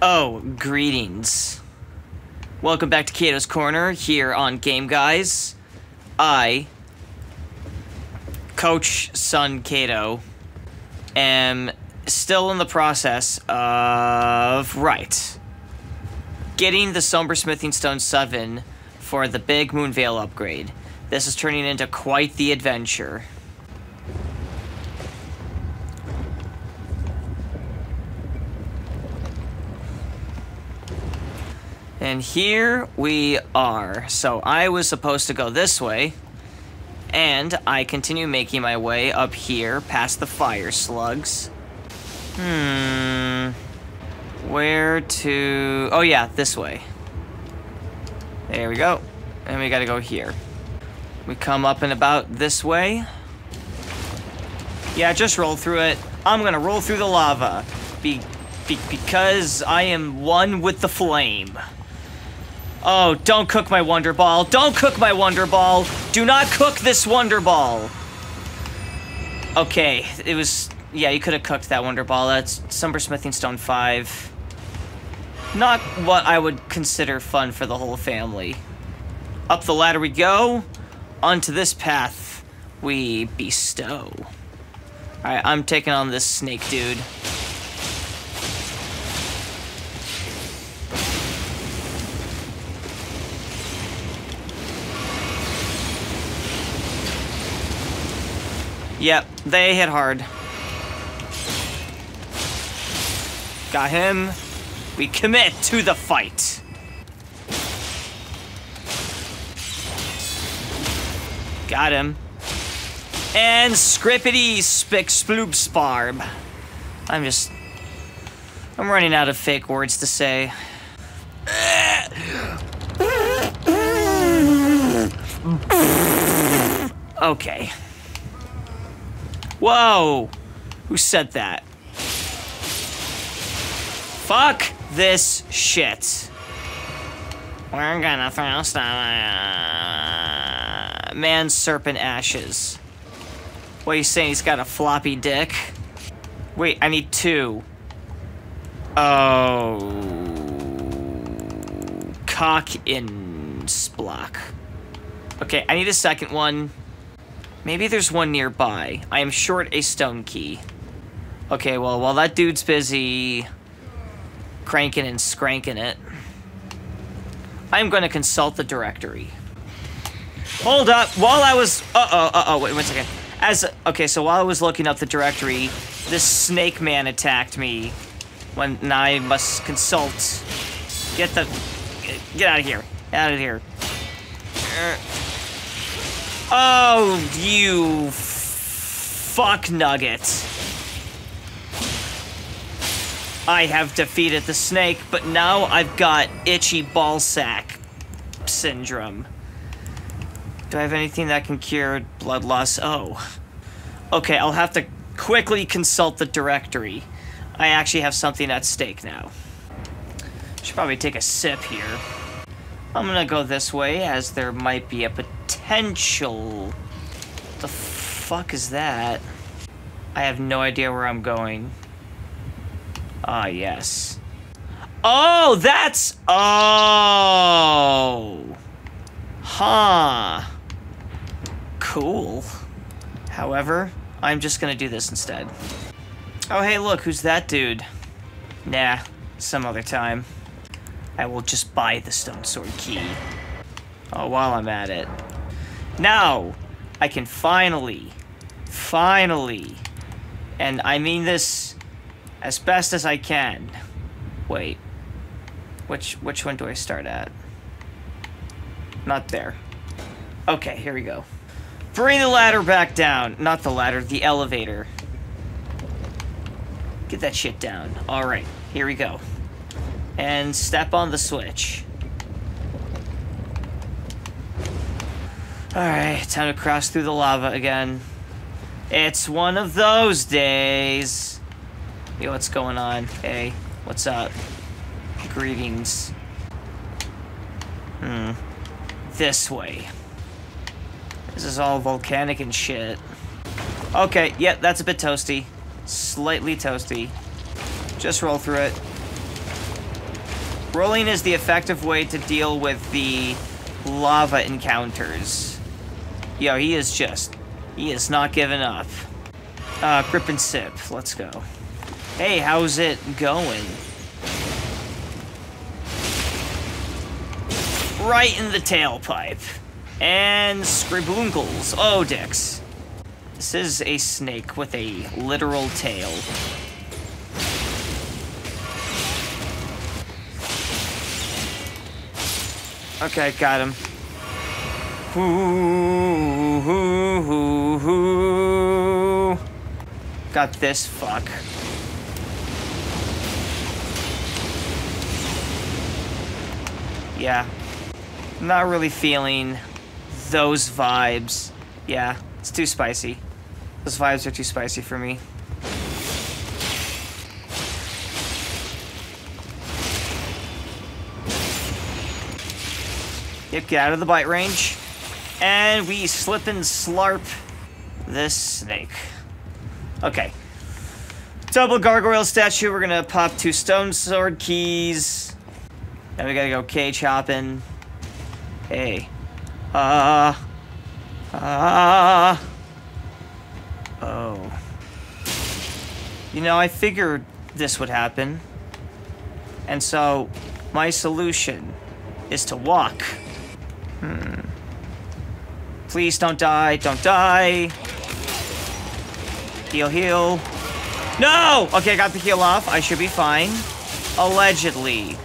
Oh, greetings. Welcome back to Kato's Corner here on Game Guys. I, Coach Son Kato, am still in the process of. Right. Getting the Somber Smithing Stone 7 for the big Moonveil upgrade. This is turning into quite the adventure. And here we are. So I was supposed to go this way. And I continue making my way up here past the fire slugs. Hmm. Where to... Oh yeah, this way. There we go. And we gotta go here. We come up and about this way. Yeah, just roll through it. I'm gonna roll through the lava. Be, be because I am one with the flame. Oh, don't cook my Wonder Ball. Don't cook my Wonder Ball. Do not cook this Wonder Ball. Okay, it was... Yeah, you could have cooked that Wonder Ball. That's Somber Smithing Stone 5. Not what I would consider fun for the whole family. Up the ladder we go. Onto this path we bestow. Alright, I'm taking on this snake dude. Yep, they hit hard. Got him. We commit to the fight. Got him. And Scrippity Spick Sploop Sparb. I'm just... I'm running out of fake words to say. Okay. Whoa! Who said that? Fuck this shit. We're gonna throw stuff. Uh, man, serpent ashes. What are you saying? He's got a floppy dick? Wait, I need two. Oh. Cock in Splock. Okay, I need a second one. Maybe there's one nearby. I am short a stone key. Okay, well, while that dude's busy cranking and scranking it, I'm going to consult the directory. Hold up. While I was... Uh-oh, uh-oh, wait one second. As... Okay, so while I was looking up the directory, this snake man attacked me when I must consult. Get the... Get out of here. Out of here. Er, Oh, you fuck nugget. I have defeated the snake, but now I've got itchy ballsack syndrome. Do I have anything that can cure blood loss? Oh. Okay, I'll have to quickly consult the directory. I actually have something at stake now. Should probably take a sip here. I'm gonna go this way, as there might be a potential... The fuck is that? I have no idea where I'm going. Ah, yes. Oh, that's... Oh! Huh. Cool. However, I'm just gonna do this instead. Oh, hey, look, who's that dude? Nah, some other time. I will just buy the stone sword key. Oh, while I'm at it. Now, I can finally, finally, and I mean this as best as I can. Wait, which which one do I start at? Not there. Okay, here we go. Bring the ladder back down. Not the ladder, the elevator. Get that shit down. All right, here we go and step on the switch. Alright, time to cross through the lava again. It's one of those days. Hey, what's going on? Hey, what's up? Greetings. Hmm. This way. This is all volcanic and shit. Okay, yeah, that's a bit toasty. Slightly toasty. Just roll through it. Rolling is the effective way to deal with the lava encounters. Yo, he is just... He is not giving up. Uh, grip and sip. Let's go. Hey, how's it going? Right in the tailpipe. And scribblunkles. Oh, dicks. This is a snake with a literal tail. Okay, got him. Ooh, ooh, ooh, ooh. Got this fuck. Yeah. Not really feeling those vibes. Yeah, it's too spicy. Those vibes are too spicy for me. Yep, get out of the bite range. And we slip and slarp this snake. Okay. Double gargoyle statue. We're gonna pop two stone sword keys. Then we gotta go cage hopping. Hey. Uh. Uh, oh. You know, I figured this would happen. And so, my solution is to walk. Please don't die, don't die. Heal, heal. No! Okay, I got the heal off. I should be fine. Allegedly.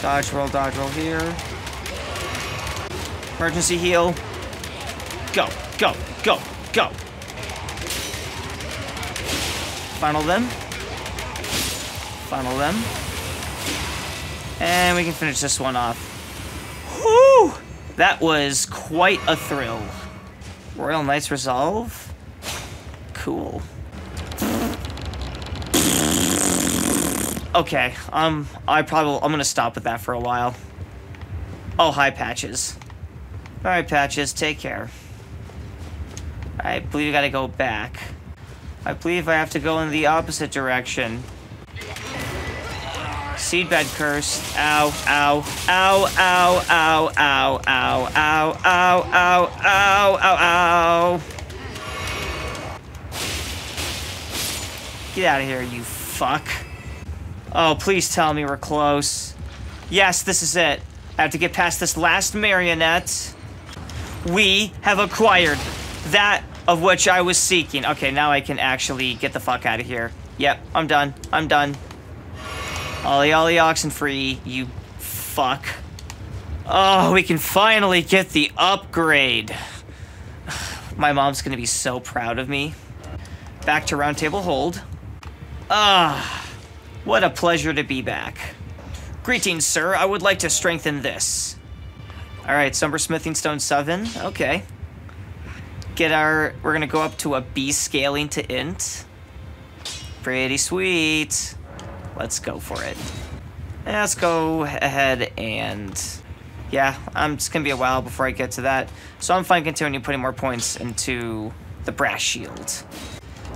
Dodge roll, dodge roll here. Emergency heal. Go, go, go, go. Final them. Final them. And we can finish this one off. That was quite a thrill. Royal Knights Resolve? Cool. Okay, um, I probably, I'm gonna stop with that for a while. Oh, hi, Patches. Alright, Patches, take care. I believe I gotta go back. I believe I have to go in the opposite direction. Seedbed cursed. Ow, ow, ow, ow, ow, ow, ow, ow, ow, ow, ow, ow, ow. Get out of here, you fuck. Oh, please tell me we're close. Yes, this is it. I have to get past this last marionette. We have acquired that of which I was seeking. Okay, now I can actually get the fuck out of here. Yep, I'm done. I'm done. Ollie Ollie oxen free, you fuck. Oh, we can finally get the upgrade. My mom's gonna be so proud of me. Back to roundtable hold. Ah, what a pleasure to be back. Greetings, sir. I would like to strengthen this. All right, Somber Smithing Stone 7. Okay. Get our... We're to go up to a B scaling to int. Pretty sweet. Let's go for it. let's go ahead and... Yeah, I'm just going to be a while before I get to that. So I'm fine continuing putting more points into the brass shield.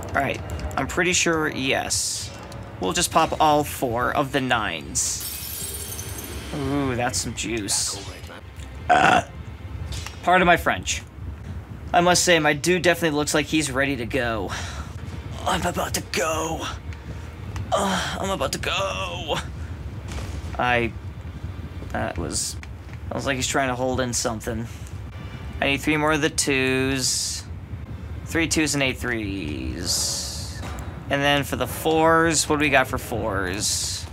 Alright, I'm pretty sure yes. We'll just pop all four of the nines. Ooh, that's some juice. Uh, of my French. I must say, my dude definitely looks like he's ready to go. I'm about to go. Uh, I'm about to go. I... That was... I was like he's trying to hold in something. I need three more of the twos. Three twos and eight threes. And then for the fours, what do we got for fours?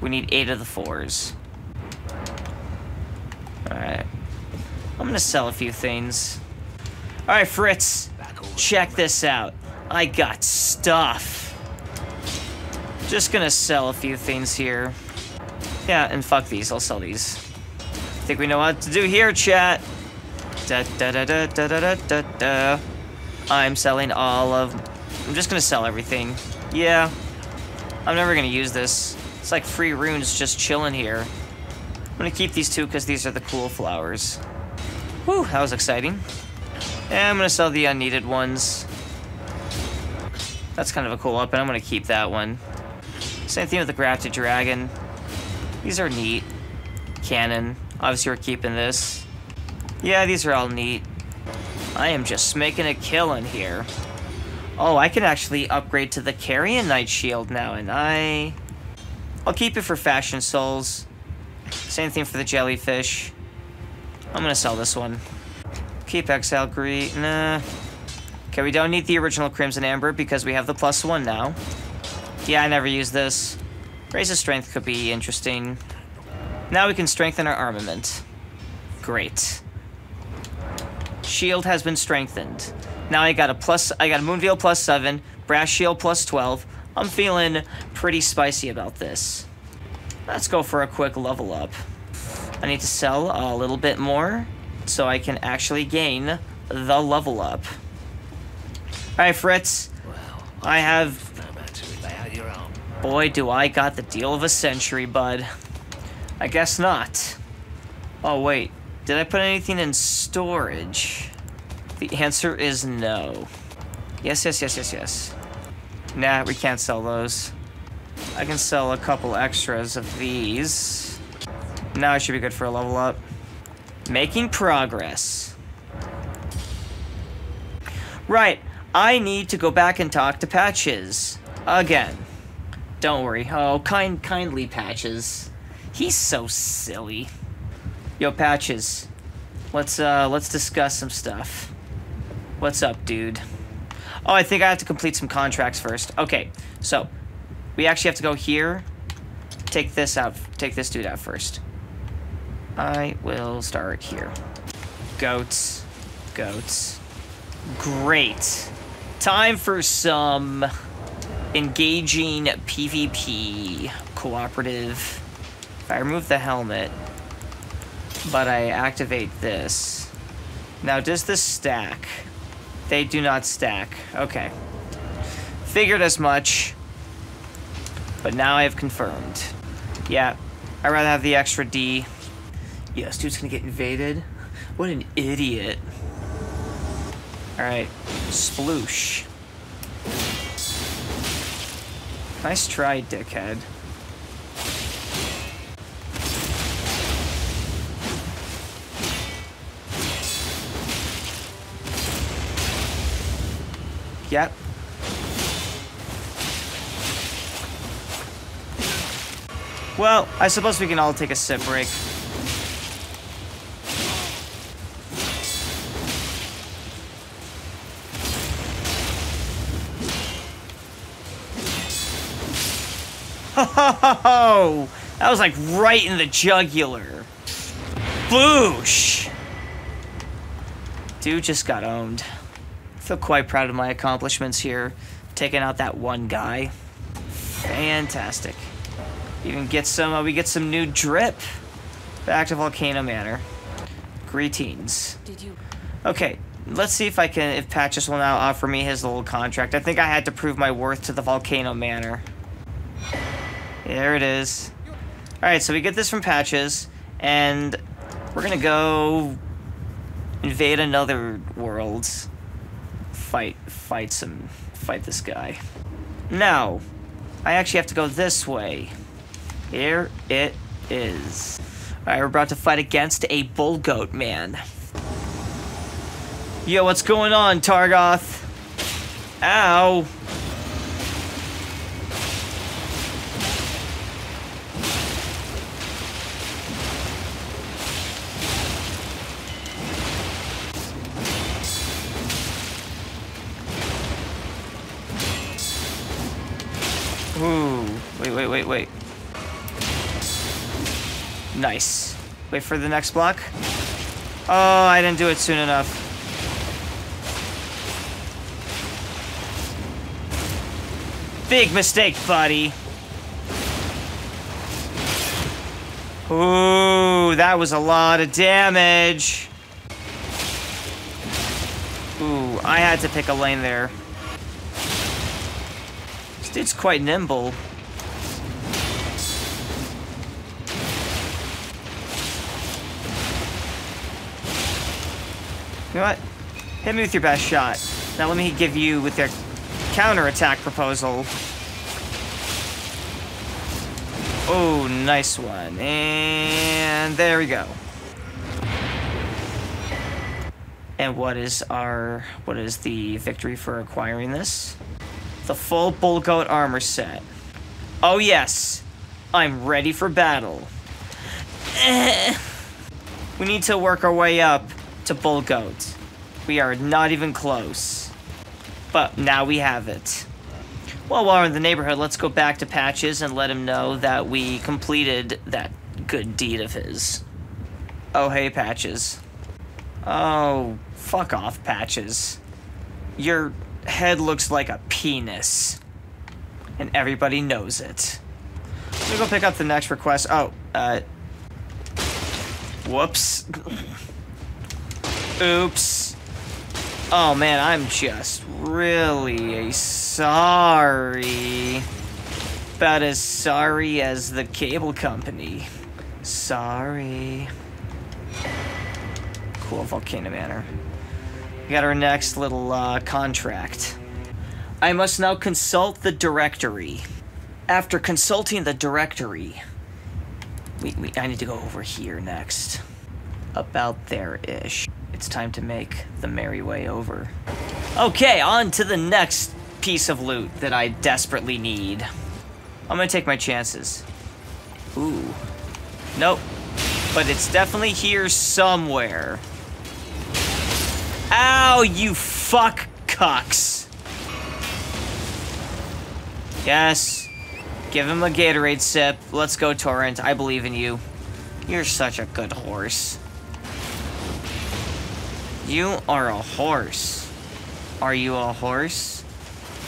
We need eight of the fours. Alright. I'm gonna sell a few things. Alright, Fritz. Check this out. I got stuff. Just gonna sell a few things here. Yeah, and fuck these. I'll sell these. I Think we know what to do here, chat. Da da da da da da da da. I'm selling all of... I'm just gonna sell everything. Yeah. I'm never gonna use this. It's like free runes just chilling here. I'm gonna keep these two because these are the cool flowers. Whew, that was exciting. And I'm gonna sell the unneeded ones. That's kind of a cool weapon. I'm gonna keep that one. Same thing with the Grafted Dragon. These are neat. Cannon. Obviously, we're keeping this. Yeah, these are all neat. I am just making a killing here. Oh, I can actually upgrade to the Carian Knight Shield now, and I... I'll keep it for Fashion Souls. Same thing for the Jellyfish. I'm gonna sell this one. Keep Exile Greed. Nah. Okay, we don't need the original Crimson Amber because we have the plus one now. Yeah, I never use this. Raise of Strength could be interesting. Now we can strengthen our armament. Great. Shield has been strengthened. Now I got a plus, I got a Moonveil plus 7, Brass Shield plus 12. I'm feeling pretty spicy about this. Let's go for a quick level up. I need to sell a little bit more so I can actually gain the level up. Alright, Fritz. I have... Boy, do I got the deal of a century, bud. I guess not. Oh, wait. Did I put anything in storage? The answer is no. Yes, yes, yes, yes, yes. Nah, we can't sell those. I can sell a couple extras of these. Now I should be good for a level up. Making progress. Right, I need to go back and talk to Patches. Again. Don't worry. Oh, kind, kindly Patches. He's so silly. Yo, Patches. Let's, uh, let's discuss some stuff. What's up, dude? Oh, I think I have to complete some contracts first. Okay, so, we actually have to go here. Take this out, take this dude out first. I will start here. Goats. Goats. Great. Time for some engaging PvP cooperative. If I remove the helmet, but I activate this. Now, does this stack? They do not stack. Okay. Figured as much. But now I have confirmed. Yeah, I'd rather have the extra D. Yes, dude's gonna get invaded. What an idiot. Alright, sploosh. Nice try, dickhead. Yep. Well, I suppose we can all take a sip break. That was like right in the jugular. Boosh! Dude just got owned. I feel quite proud of my accomplishments here. Taking out that one guy. Fantastic. Even get some, uh, we get some new drip. Back to Volcano Manor. Greetings. Did you? Okay, let's see if I can, if Patches will now offer me his little contract. I think I had to prove my worth to the Volcano Manor. There it is. Alright, so we get this from Patches, and we're gonna go invade another world. Fight, fight some, fight this guy. Now, I actually have to go this way. Here it is. Alright, we're about to fight against a bull goat man. Yo, what's going on, Tragoth? Ow! Ooh, wait, wait, wait, wait. Nice. Wait for the next block. Oh, I didn't do it soon enough. Big mistake, buddy. Ooh, that was a lot of damage. Ooh, I had to pick a lane there. Dude's quite nimble. You know what? Hit me with your best shot. Now let me give you with your counter-attack proposal. Oh, nice one. And there we go. And what is our what is the victory for acquiring this? The full bull goat armor set. Oh yes, I'm ready for battle. Eh. We need to work our way up to bull goat. We are not even close. But now we have it. Well, while we're in the neighborhood, let's go back to Patches and let him know that we completed that good deed of his. Oh, hey, Patches. Oh, fuck off, Patches. Your head looks like a penis. And everybody knows it. Let me go pick up the next request. Oh, uh... Whoops. Oops. Oh man, I'm just really sorry. About as sorry as the cable company. Sorry. Cool, Volcano Manor. We got our next little uh, contract. I must now consult the directory. After consulting the directory, we, we, I need to go over here next. About there-ish. It's time to make the merry way over. Okay, on to the next piece of loot that I desperately need. I'm gonna take my chances. Ooh. Nope. But it's definitely here somewhere. Ow, you fuck cucks. Yes. Give him a Gatorade sip. Let's go, Torrent. I believe in you. You're such a good horse. You are a horse. Are you a horse?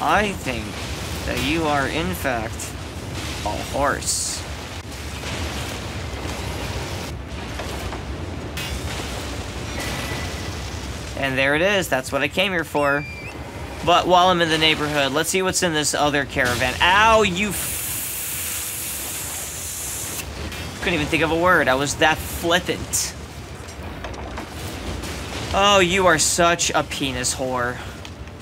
I think that you are, in fact, a horse. And there it is. That's what I came here for. But while I'm in the neighborhood, let's see what's in this other caravan. Ow, you Couldn't even think of a word. I was that flippant. Oh, you are such a penis whore.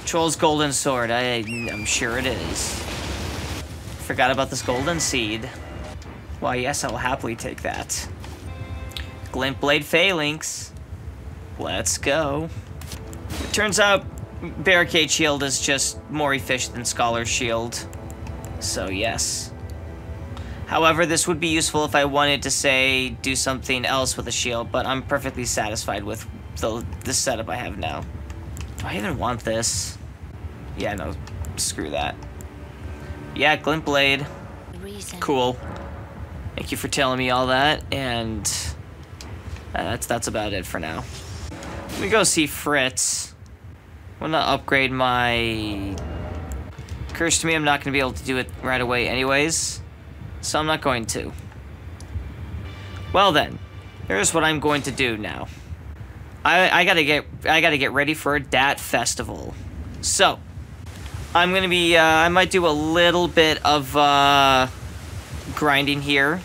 Troll's golden sword. I, I'm sure it is. Forgot about this golden seed. Why, yes, I will happily take that. Glint Blade Phalanx. Let's go. Turns out Barricade Shield is just more efficient than Scholar Shield. So, yes. However, this would be useful if I wanted to, say, do something else with a shield, but I'm perfectly satisfied with the, the setup I have now. Do I even want this? Yeah, no, screw that. Yeah, Glint Blade. Cool. Thank you for telling me all that, and uh, that's that's about it for now. Let me go see Fritz. I'm gonna upgrade my... Curse to me, I'm not gonna be able to do it right away anyways, so I'm not going to. Well then, here's what I'm going to do now. I, I gotta get I gotta get ready for a DAT festival. So, I'm gonna be uh, I might do a little bit of uh, grinding here,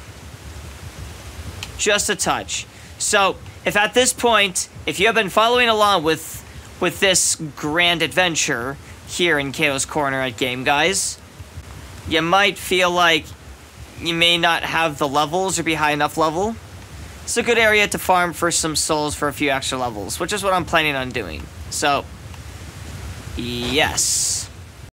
just a touch. So, if at this point, if you have been following along with with this grand adventure here in Kato's Corner at Game Guys, you might feel like you may not have the levels or be high enough level. It's a good area to farm for some souls for a few extra levels, which is what I'm planning on doing. So, yes.